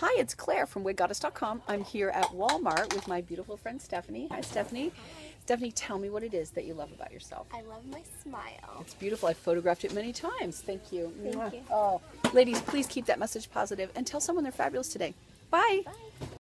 Hi, it's Claire from wiggoddess.com. I'm here at Walmart with my beautiful friend Stephanie. Hi, Stephanie. Hi. Stephanie, tell me what it is that you love about yourself. I love my smile. It's beautiful. I've photographed it many times. Thank you. Thank Mwah. you. Oh, ladies, please keep that message positive and tell someone they're fabulous today. Bye. Bye.